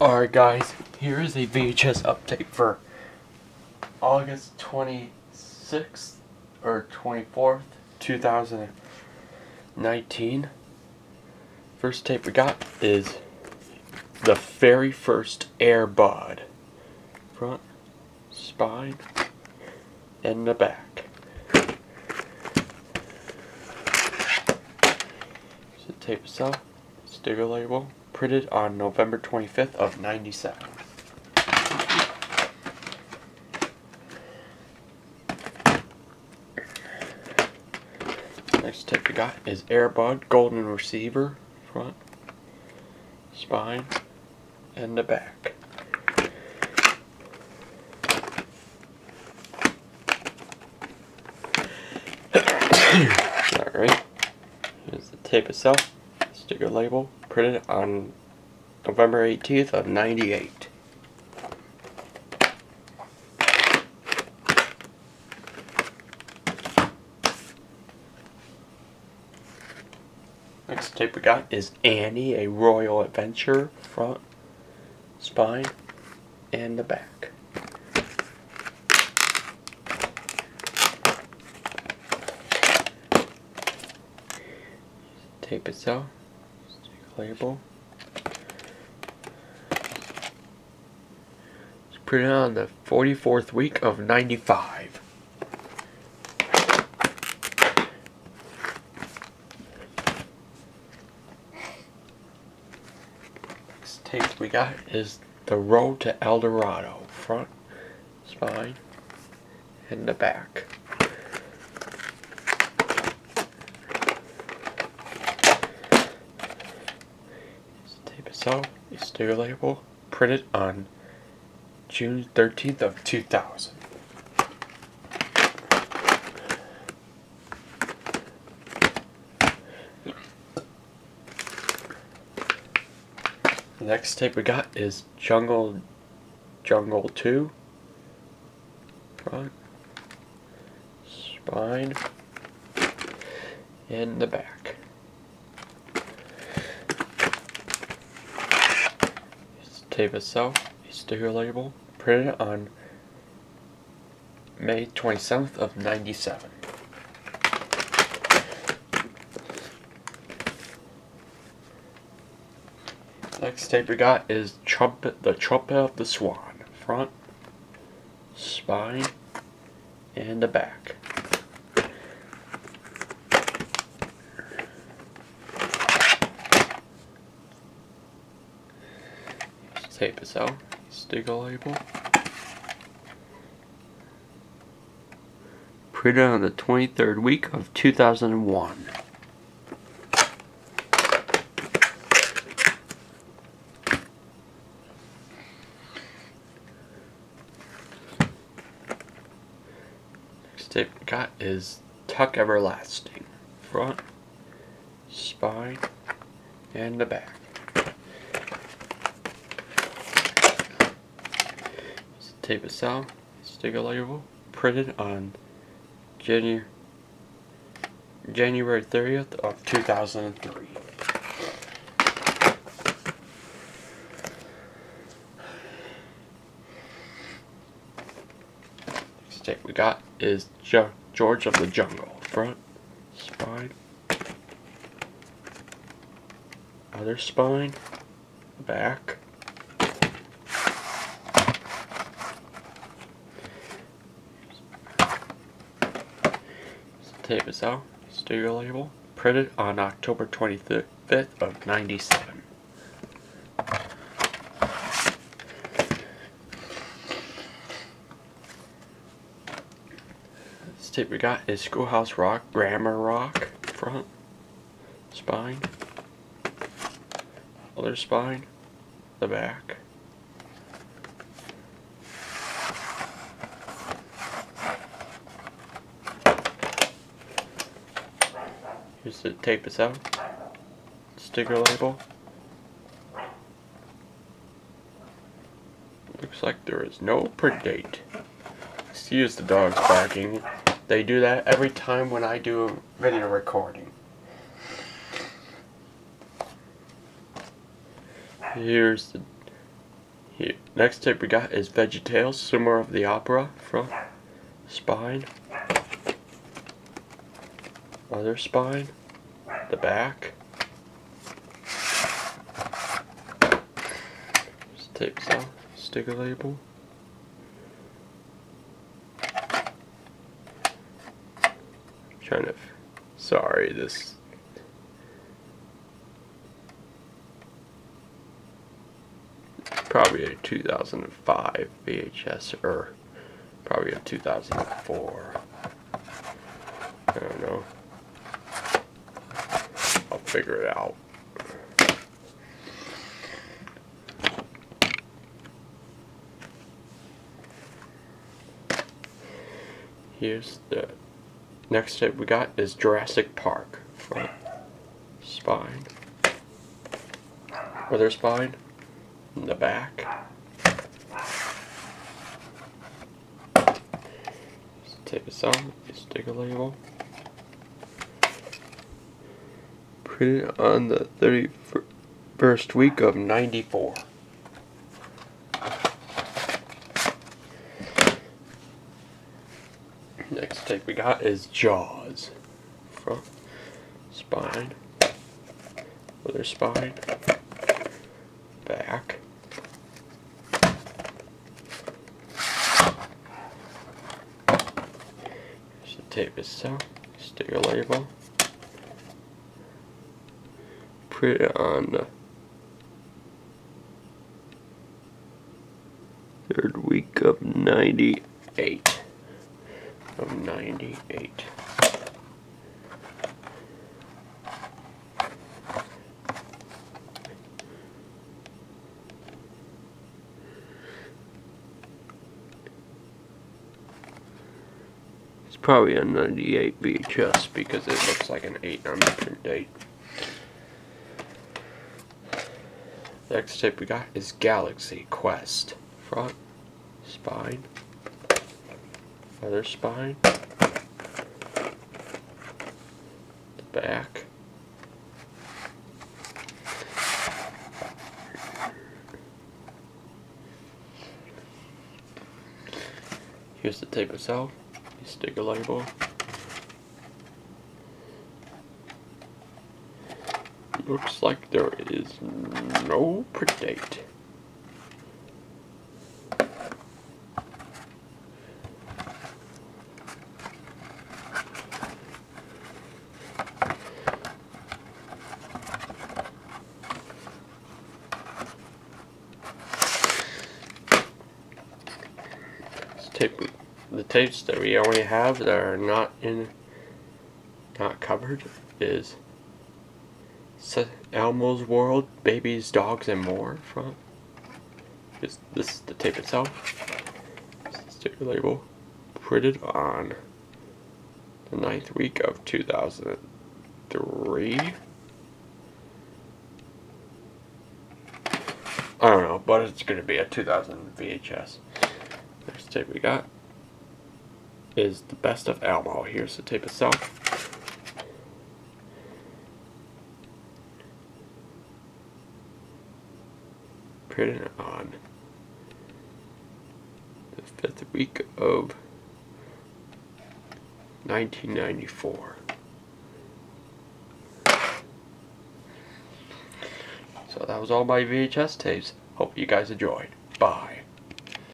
Alright guys, here is a VHS update for August 26th or 24th, 2019. First tape we got is the very first Air Bud. Front, spine, and the back. So tape itself, sticker label, printed on November 25th of 97. Next tip we got is Air Bud Golden Receiver front, spine, and the back. Alright, here's the tape itself, sticker label, printed on November 18th of 98. Next tape we got is Annie, a Royal Adventure, front, spine, and the back. Tape itself, label. It's printed on the 44th week of 95. Next tape we got is The Road to El Dorado. Front, spine, and the back. This tape itself is sticker label printed on June 13th of 2000. The next tape we got is Jungle Jungle 2. Front, spine, and the back. This tape itself, a sticker label, printed on May 27th of 97. Next tape we got is trumpet, the trumpet of the swan, front, spine, and the back. Tape this out, sticker label. Printed on the 23rd week of 2001. Next tape got is Tuck Everlasting. Front, spine, and the back. This tape itself, sticker label, printed on January January 30th of 2003. Next tape we got is jo George of the Jungle. Front, spine, other spine, back. Tape is out, sticker label, printed on October 25th of 97. This tape we got is Schoolhouse Rock, Grammar Rock, front, spine, other spine, the back. Here's the tape is out. Sticker label. Looks like there is no print date. Excuse the dogs barking. They do that every time when I do a video recording. Here's the next tape we got is VeggieTales, Sumo of the Opera, from spine, other spine, the back. Just tape some sticker label. Trying to, sorry, this probably a 2005 VHS or probably a 2004. I don't know. Figure it out. Here's the next tape we got is Jurassic Park front spine. Other spine in the back. Take this out, stick a label. It on the 31st week of 94. Next tape we got is Jaws. Front, spine, other spine, back. Tape itself, sticker label. Put it on third week of 98 of 98. It's probably a 98 VHS because it looks like an 8 on the print date. Next tape we got is Galaxy Quest. Front, spine, other spine, the back. Here's the tape itself, stick a label. Looks like there is no print date. tape the tapes that we already have that are not in not covered is Elmo's World, Babies, Dogs, and More from this, this is the tape itself. Sticker label printed on the ninth week of 2003. I don't know, but it's going to be a 2000 VHS. Next tape we got is the best of Elmo. Here's the tape itself. Printed on the fifth week of 1994. So that was all my VHS tapes. Hope you guys enjoyed. Bye.